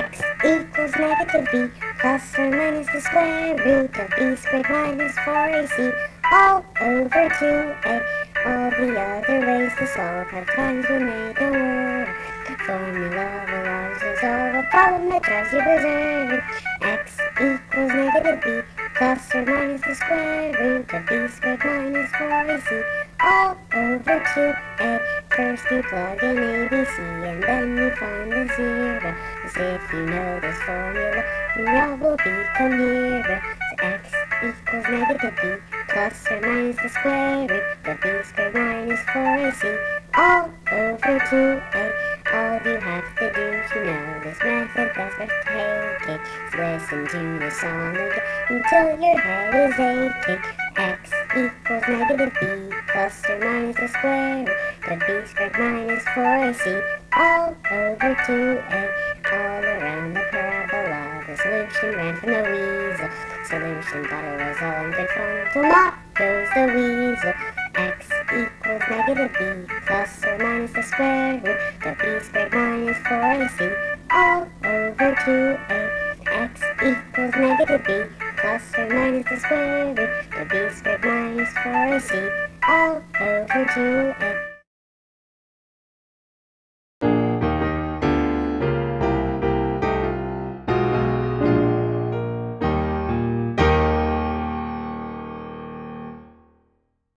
x equals negative b plus or minus the square root of b squared minus 4ac all over 2a. All the other ways to solve have times when they don't work. Formula will always resolve a problem that drives you berserk. x equals negative b plus or minus the square root of b squared minus 4ac all over 2a. First you plug in ABC and then you find the zero. As if you know this formula, then all will become hero. So x equals negative b plus or minus the square root of b squared minus 4ac all over 2a. All you have to do to know this method best take it. So listen to the song again until your head is aching. x equals negative b plus or minus the square root of b squared minus 4ac all over 2a. All around the parabola, the solution ran from the weasel. Solution thought it was all in good fun until not goes the weasel. x equals negative b plus or minus the square root of b squared minus 4ac all over 2a. x equals negative b plus or minus the square root of b squared minus 4ac all over 2a.